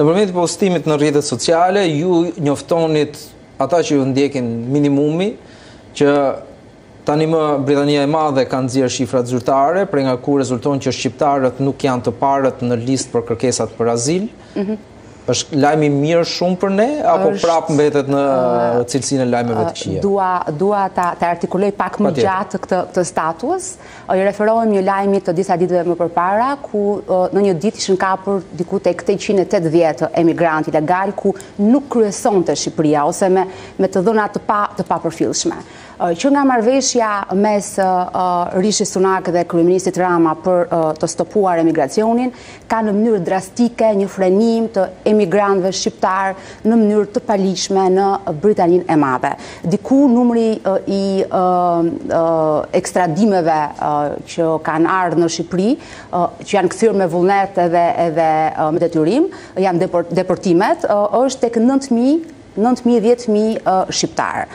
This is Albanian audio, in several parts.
Nëpërmjet postimit në rrjetet sociale, ju njoftonit ata që ju ndjekin minimumi që Tani më Britania e Madhe ka nxjerrë shifrat zyrtare, prej nga ku rezulton që shqiptarët nuk janë të parët në listë për kërkesat për azil. Mhm. Është lajm i mirë shumë për ne apo prap mbetet në cilësinë e lajmeve të këqija? Dua dua ta ta artikuloj pak më gjatë këtë këtë status. I referohem një lajmi të disa ditëve më përpara, ku në një ditë ishin kapur diku tek tetëqind e tetëdhjetë emigrantë ilegalë, ku nuk kryesonte Shqipëria ose me me të dhëna të pa të papërfillshme. Që nga marrëveshja mes Rishi Sunak dhe kryeministrit Rama për të stopuar emigracionin, ka në mënyrë drastike një frenim të emigrantëve shqiptarë në mënyrë të paligjshme në Britaninë e Madhe. Diku numri i ekstradimeve që kanë ardhur në Shqipëri, që janë kthyer me vullnet edhe edhe me detyrim, janë deportimet, është tek 9000, 9000, 10000 shqiptarë.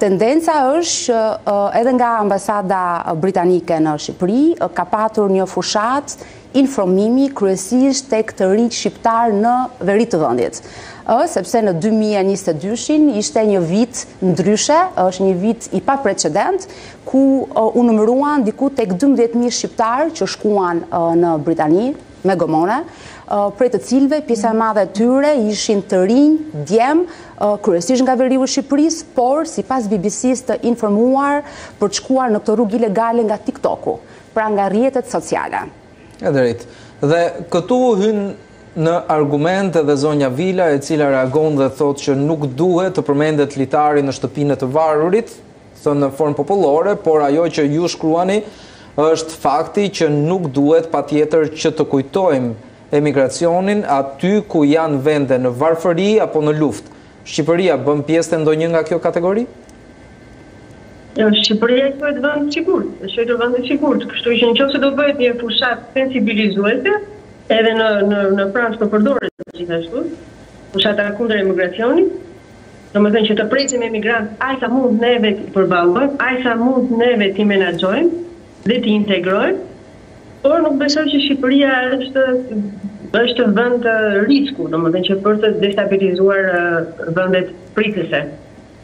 Tendenca është që edhe nga ambasada britanike në Shqipëri ka patur një fushatë informimi kryesisht tek të rinjtë shqiptarë në veri të vendit. Ë, sepse në dy mijë e njëzet e dyshin ishte një vit ndryshe, është një vit i paprecedent, ku u numëruan diku tek dymbëdhjetë mijë shqiptarë që shkuan në Britani me gomone, prej të cilëve pjesa e madhe e tyre ishin të rinj, djem, kryesisht nga veriu i Shqipërisë, por sipas BBC-së të informuar për të shkuar në këto rrugë ilegale nga TikTok-u. Pra nga rrjetet sociale. E drejtë. Dhe këtu hyn në argument edhe zonja Vila e cila reagon dhe thotë që nuk duhet të përmendet litari në shtëpinë e të varurit, thënë në formë popullore, por ajo që ju shkruani është fakti që nuk duhet patjetër që të kujtojmë emigracionin aty ku janë vende në varfëri apo në luftë. Shqipëria bën pjesë te ndonjë nga kjo kategori? Shqipëria është vend i sigurt, është quajtur vend i sigurt, kështu që në qoftë se do bëhet një fushatë sensibilizuese edhe në në në Francë po përdoret gjithashtu, fushata kundër emigracionit, domethënë që të presim emigrant aq sa mund neve t'i përballojmë, aq sa mund neve t'i menaxhojmë dhe t'i integrojmë, Por nuk besoj që Shqipëria është është vend risku, domethënë që për të destabilizuar vendet pritëse.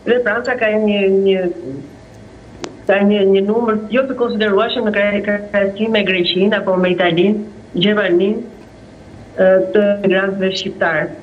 Dhe Franca ka një një ka një një numër jo të konsiderueshëm në krahasim me Greqinë apo me Italinë, Gjermaninë të emigrantëve shqiptarë.